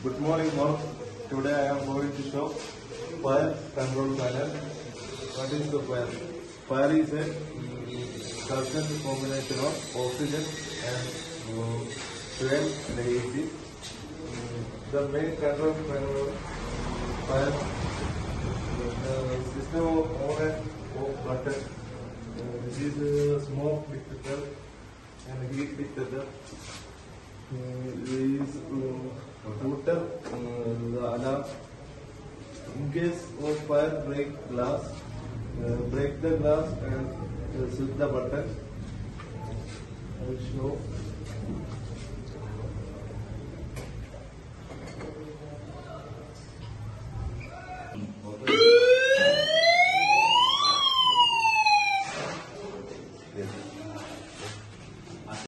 Good morning all. Today I am going to show fire control panel. What is the fire? Fire is a constant combination of oxygen and fuel and heat. The main control panel fire the system of on and off button. This is a smoke detector and heat detector. Router, uh, in case of fire, break uh, the glass and uh, switch the button. I will show.